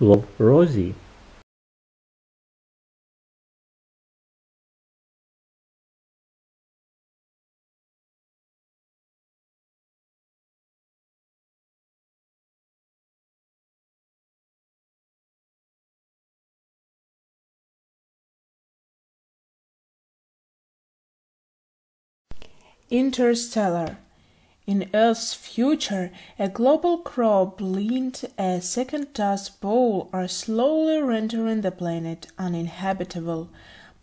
Love Rosie Interstellar in Earth's future, a global crop and a second dust bowl are slowly rendering the planet uninhabitable.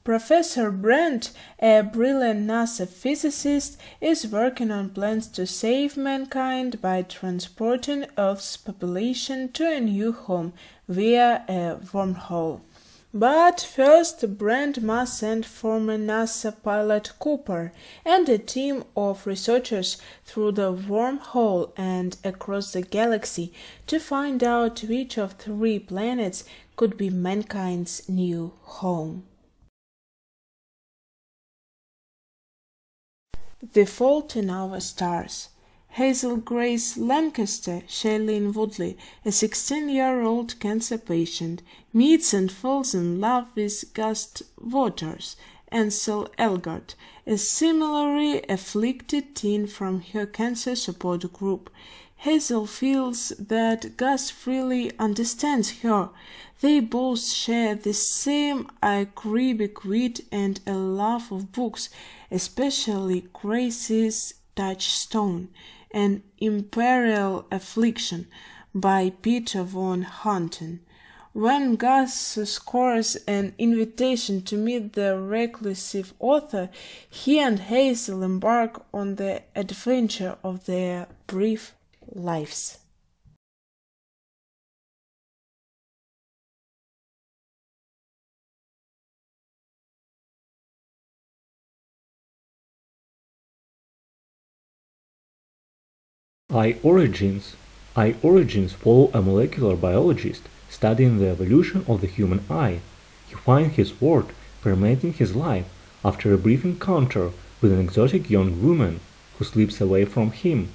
Professor Brand, a brilliant NASA physicist, is working on plans to save mankind by transporting Earth's population to a new home via a wormhole. But first Brand must send former NASA pilot Cooper and a team of researchers through the wormhole and across the galaxy to find out which of three planets could be mankind's new home. The Fault in Our Stars Hazel Grace Lancaster Shailene Woodley, a 16-year-old cancer patient, meets and falls in love with Gus Waters, Ansel Elgort, a similarly afflicted teen from her cancer support group. Hazel feels that Gus freely understands her. They both share the same acerbic wit and a love of books, especially Grace's Touchstone. An Imperial Affliction by Peter Van Houten. When Gus scores an invitation to meet the reclusive author, he and Hazel embark on the adventure of their brief lives. I Origins I Origins follow a molecular biologist studying the evolution of the human eye. He finds his work permeating his life after a brief encounter with an exotic young woman who slips away from him